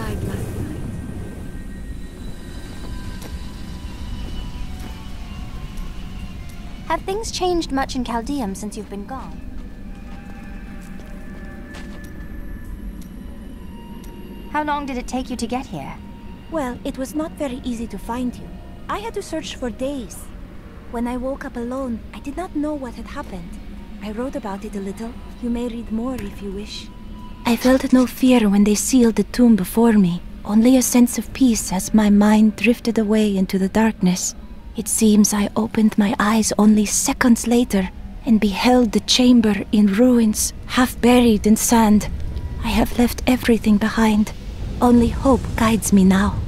died last night. Have things changed much in Caldeum since you've been gone? How long did it take you to get here? Well, it was not very easy to find you. I had to search for days. When I woke up alone, I did not know what had happened. I wrote about it a little. You may read more if you wish. I felt no fear when they sealed the tomb before me, only a sense of peace as my mind drifted away into the darkness. It seems I opened my eyes only seconds later and beheld the chamber in ruins, half buried in sand. I have left everything behind. Only hope guides me now.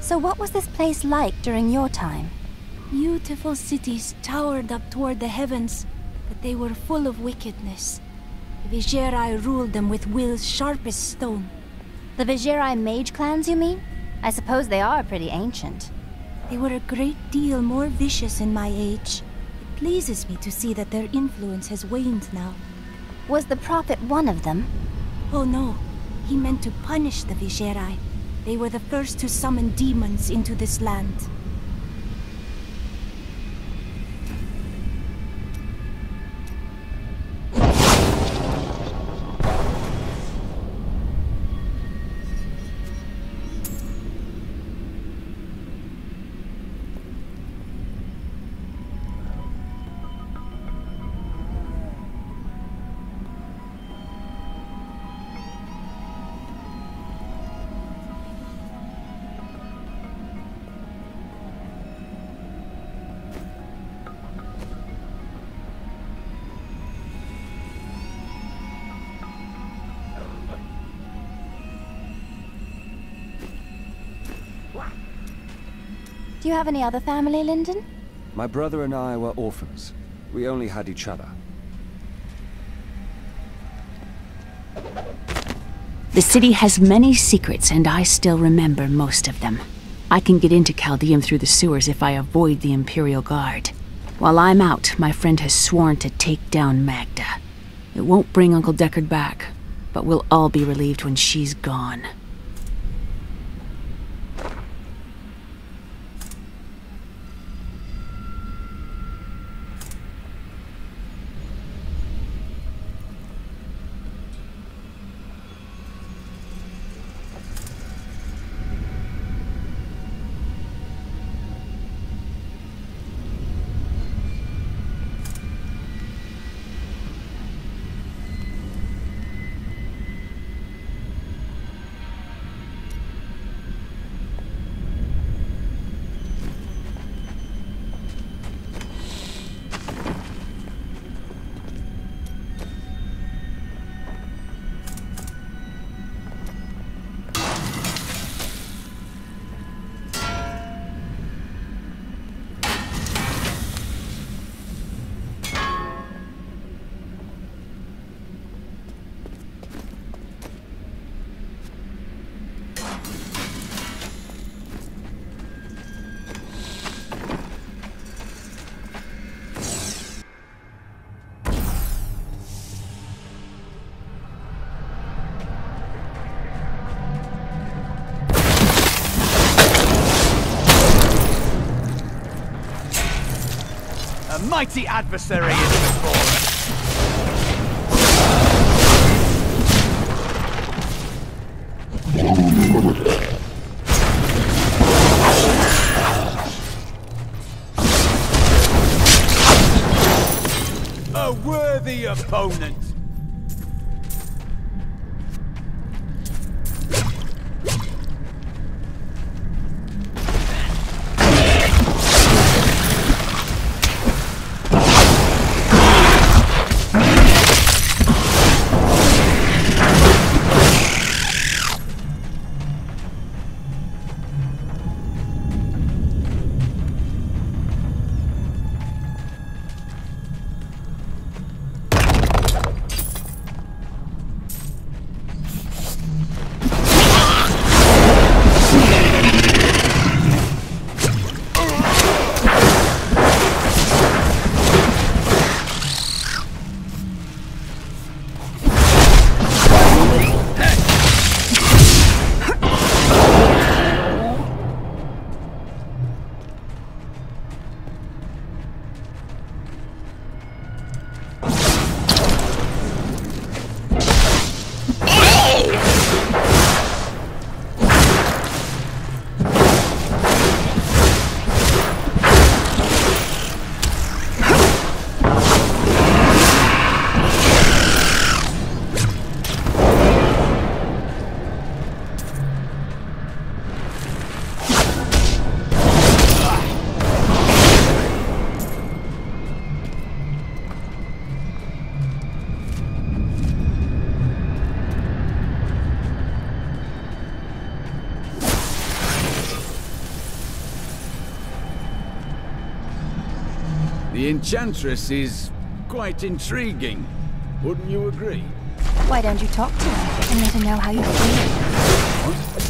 So what was this place like during your time? Beautiful cities towered up toward the heavens, but they were full of wickedness. The Vizjerei ruled them with will's sharpest stone. The Vizjerei mage clans, you mean? I suppose they are pretty ancient. They were a great deal more vicious in my age. It pleases me to see that their influence has waned now. Was the Prophet one of them? Oh no, he meant to punish the Vizjerei. They were the first to summon demons into this land. Do you have any other family, Lyndon? My brother and I were orphans. We only had each other. The city has many secrets, and I still remember most of them. I can get into Caldeum through the sewers if I avoid the Imperial Guard. While I'm out, my friend has sworn to take down Magda. It won't bring Uncle Deckard back, but we'll all be relieved when she's gone. Mighty adversary is before us. A worthy opponent. The Enchantress is quite intriguing. Wouldn't you agree? Why don't you talk to her and let her know how you feel? You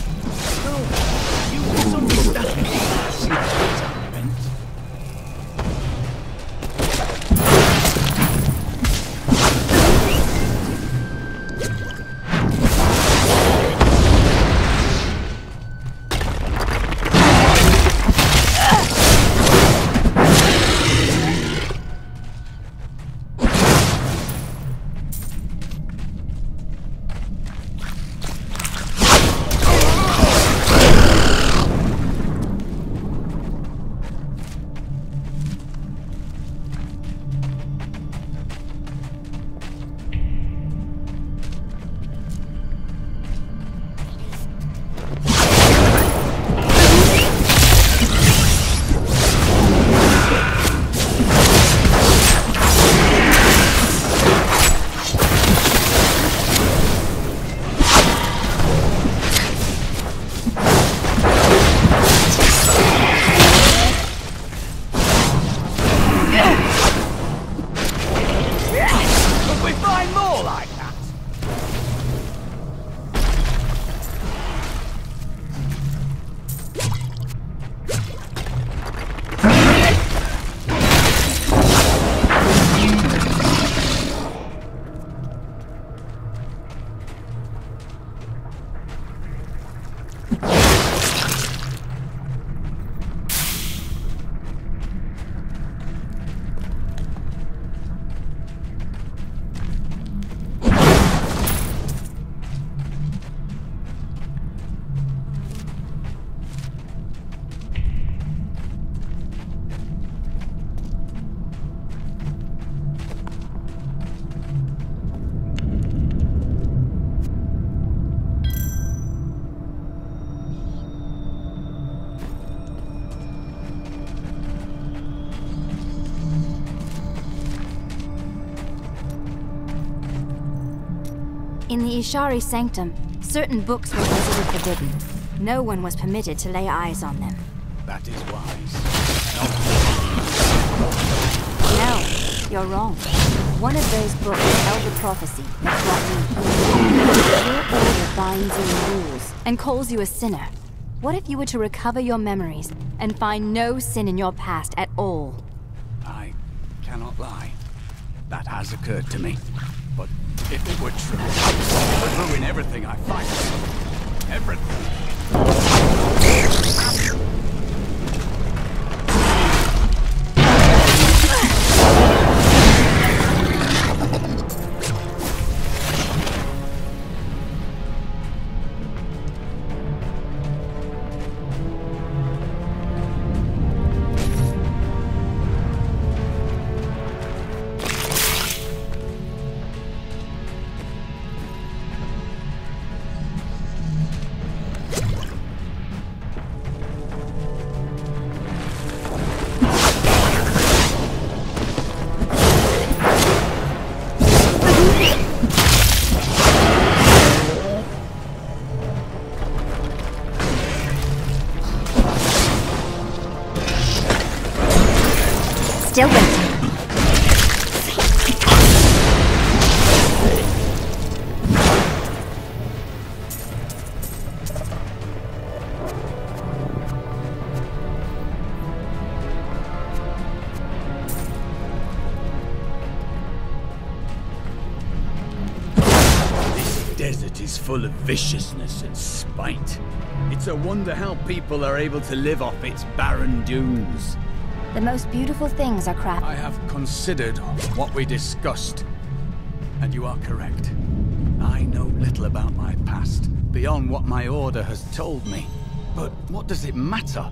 the Ishari Sanctum, certain books were considered forbidden. No one was permitted to lay eyes on them. That is wise. No, you're wrong. One of those books held the prophecy that brought me here. Your order binds you in rules and calls you a sinner. What if you were to recover your memories and find no sin in your past at all? I cannot lie. That has occurred to me. If it were true, it would ruin everything I fight. Everything. Viciousness and spite. It's a wonder how people are able to live off its barren dunes. The most beautiful things are crafted. I have considered what we discussed, and you are correct. I know little about my past, beyond what my order has told me. But what does it matter?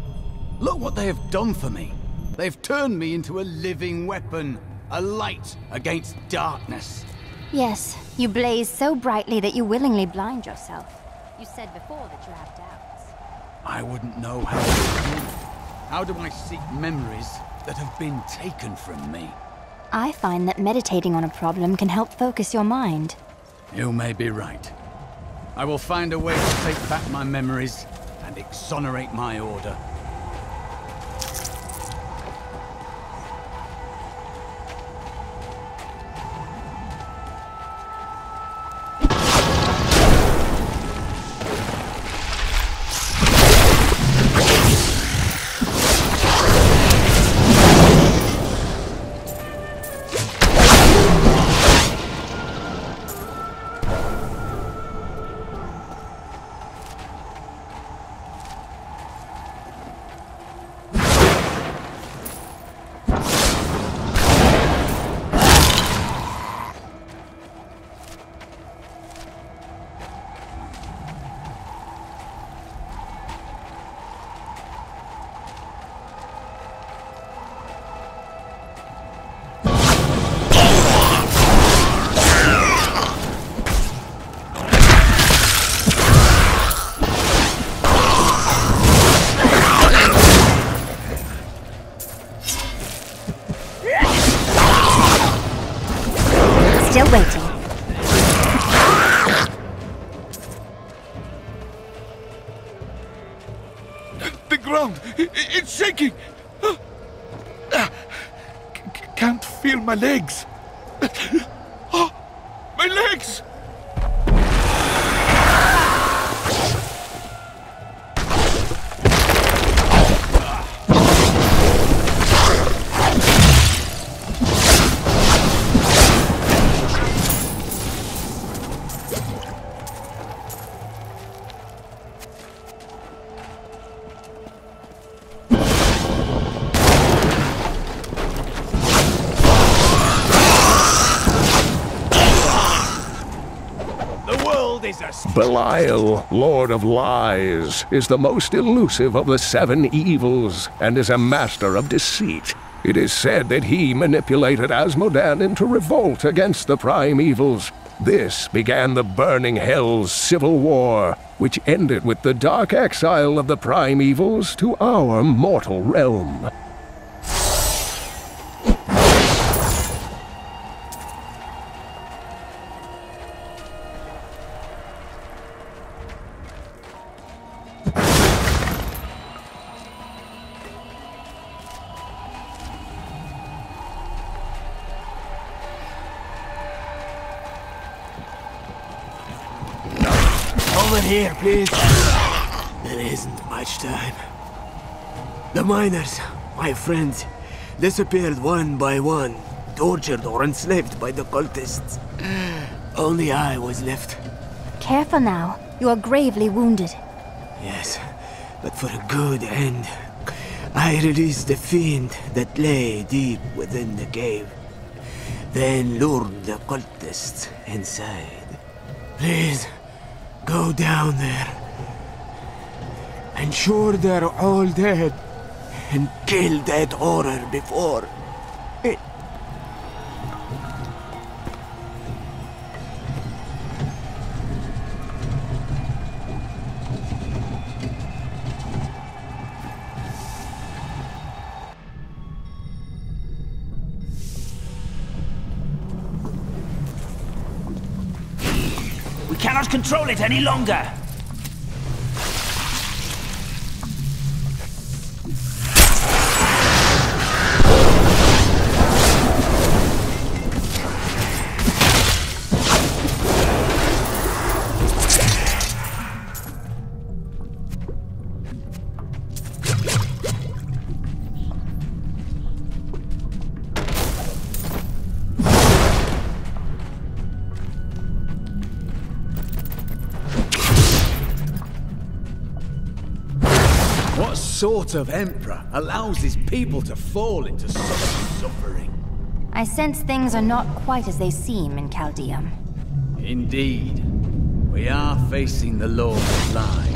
Look what they have done for me. They've turned me into a living weapon, a light against darkness. Yes, you blaze so brightly that you willingly blind yourself. You said before that you have doubts. I wouldn't know how. How do I seek memories that have been taken from me? I find that meditating on a problem can help focus your mind. You may be right. I will find a way to take back my memories and exonerate my order. My legs. Belial, Lord of Lies, is the most elusive of the seven evils and is a master of deceit. It is said that he manipulated Azmodan into revolt against the prime evils. This began the Burning Hell's civil war, which ended with the dark exile of the prime evils to our mortal realm. There isn't much time. The miners, my friends, disappeared one by one, tortured or enslaved by the cultists. Only I was left. Careful now. You are gravely wounded. Yes, but for a good end. I released the fiend that lay deep within the cave. Then lured the cultists inside. Please, go down there. Ensure they're all dead. And kill that horror before. It We cannot control it any longer. Sort of emperor allows his people to fall into such suffering? I sense things are not quite as they seem in Caldeum. Indeed. We are facing the Lord of Lies.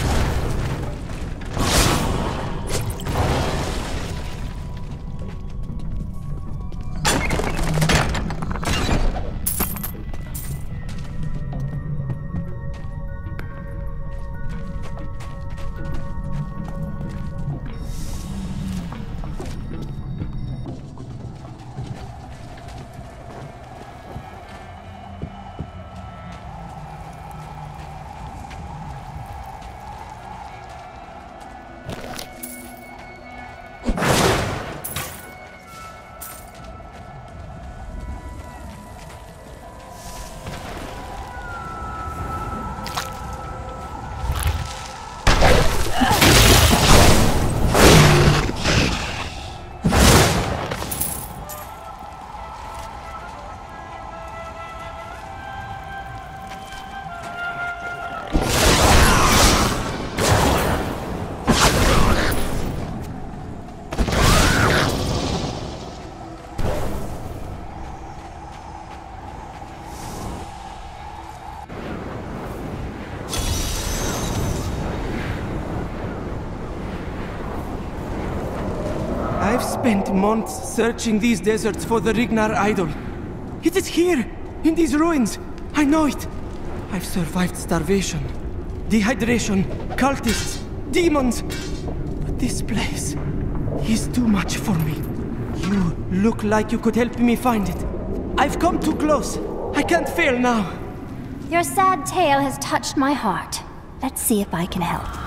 Spent months searching these deserts for the Rygnar idol. It is here, in these ruins. I know it. I've survived starvation, dehydration, cultists, demons. But this place is too much for me. You look like you could help me find it. I've come too close. I can't fail now. Your sad tale has touched my heart. Let's see if I can help.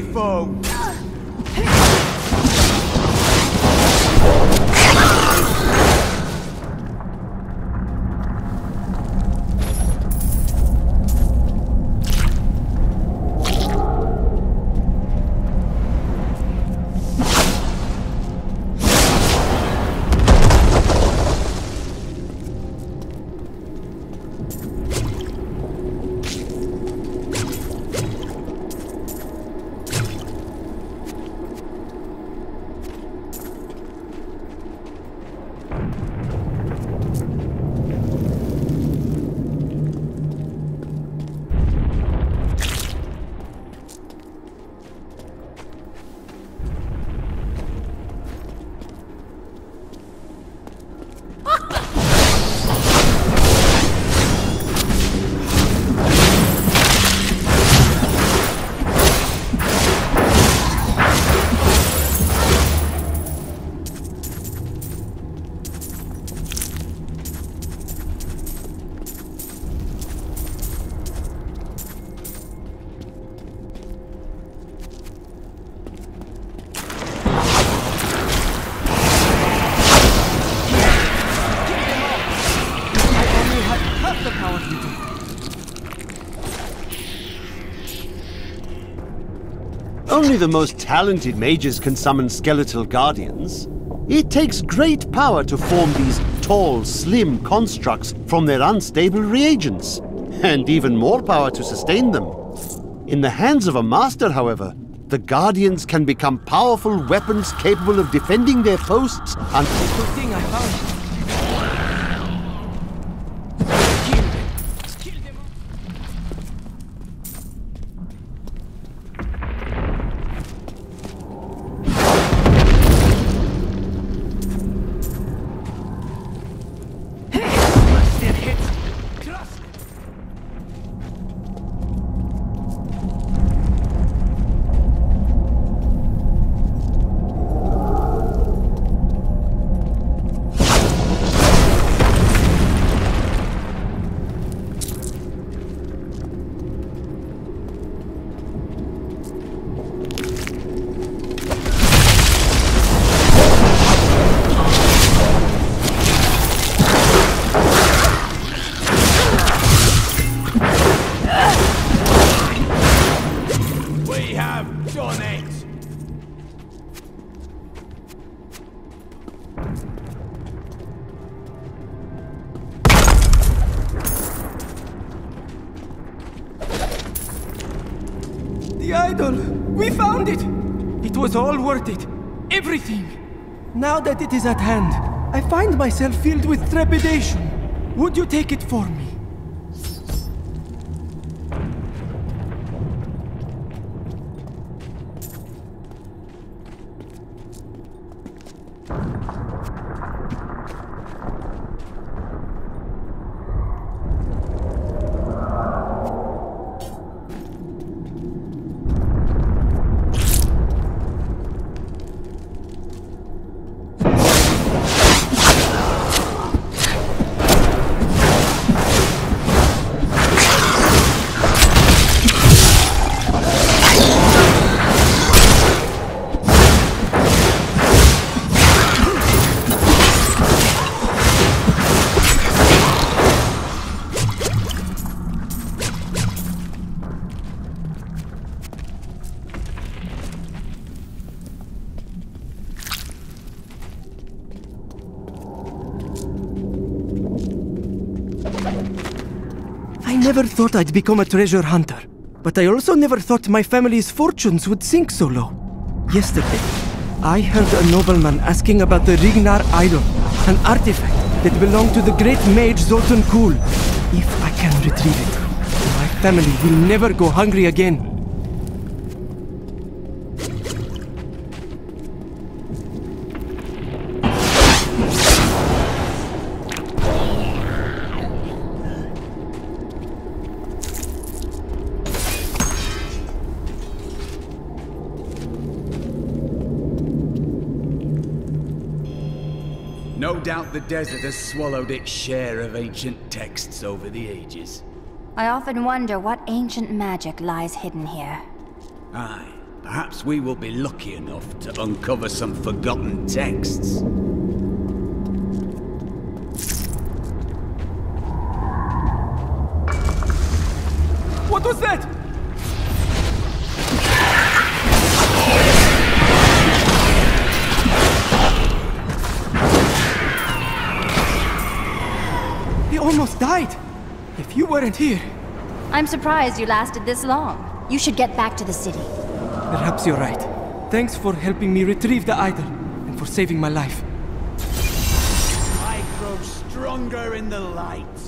Foe. Only the most talented mages can summon skeletal guardians. It takes great power to form these tall, slim constructs from their unstable reagents, and even more power to sustain them. In the hands of a master, however, the guardians can become powerful weapons capable of defending their posts until... Good thing I found that it is at hand, I find myself filled with trepidation. Would you take it for me? Never thought I'd become a treasure hunter, but I also never thought my family's fortunes would sink so low. Yesterday, I heard a nobleman asking about the Rygnar idol, an artifact that belonged to the great mage Zoltan Kul. If I can retrieve it, my family will never go hungry again. The desert has swallowed its share of ancient texts over the ages. I often wonder what ancient magic lies hidden here. Aye, perhaps we will be lucky enough to uncover some forgotten texts. What was that? If you weren't here, I'm surprised you lasted this long. You should get back to the city. perhaps you're right. Thanks for helping me retrieve the idol and for saving my life. I grow stronger in the light.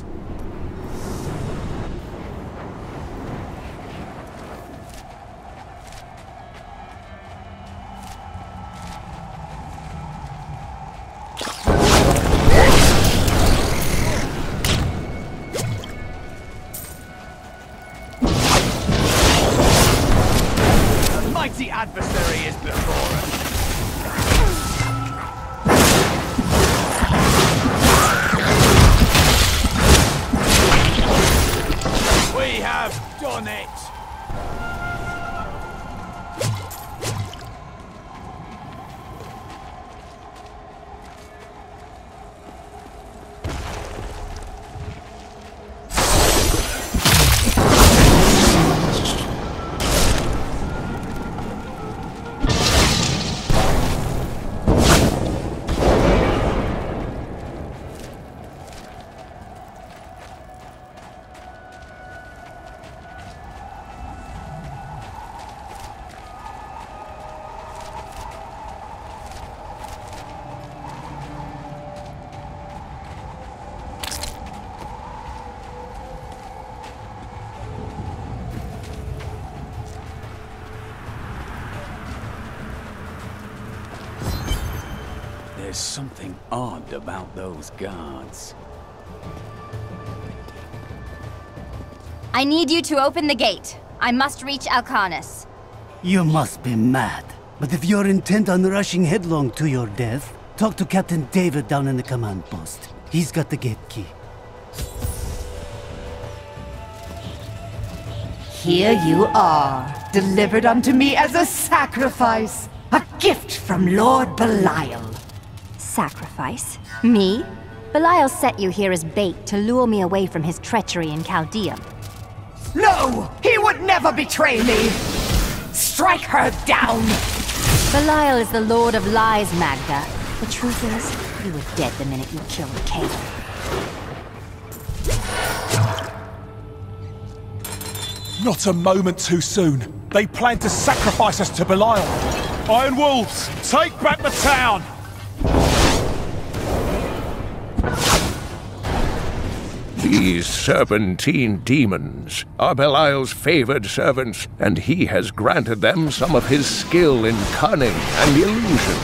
There's something odd about those guards. I need you to open the gate. I must reach Alcarnus. You must be mad. But if you're intent on rushing headlong to your death, talk to Captain Davyd down in the command post. He's got the gate key. Here you are, delivered unto me as a sacrifice, a gift from Lord Belial. Sacrifice? Me? Belial set you here as bait to lure me away from his treachery in Caldeum. No, he would never betray me. Strike her down. Belial is the Lord of Lies, Magda. The truth is, you were dead the minute you killed Cain. Not a moment too soon. They plan to sacrifice us to Belial. Iron Wolves, take back the town! These serpentine demons are Belial's favored servants, and he has granted them some of his skill in cunning and illusion.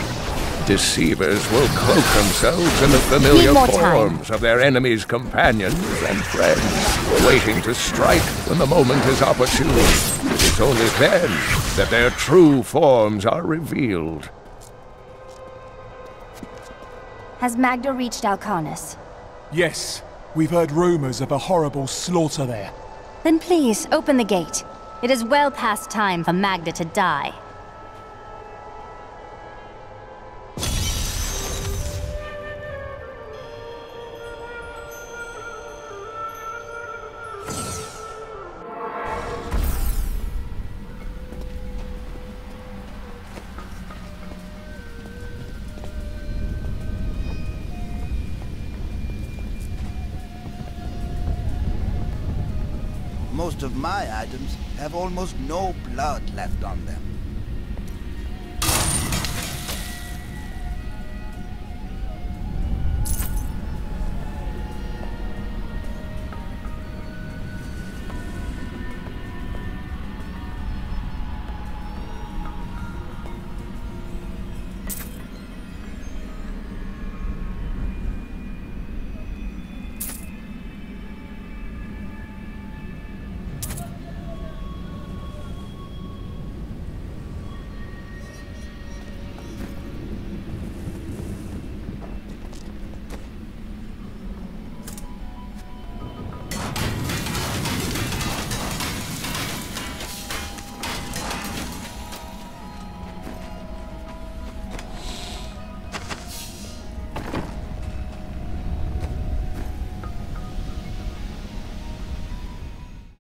Deceivers will cloak themselves in the familiar Need time. forms of their enemies' companions and friends, waiting to strike when the moment is opportune. It is only then that their true forms are revealed. Has Magda reached Alcarnus? Yes, we've heard rumors of a horrible slaughter there. Then please, open the gate. It is well past time for Magda to die. Have almost no blood left on them.